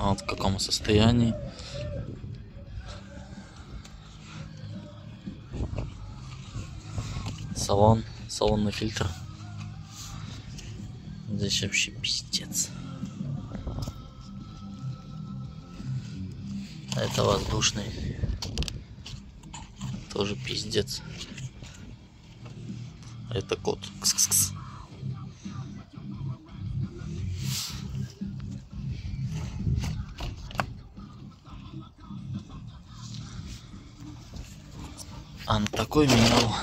Вот в каком состоянии. Салон, салонный фильтр. Здесь вообще пиздец. А это воздушный. Тоже пиздец. А это кот. Кс -кс -кс. А на такой менял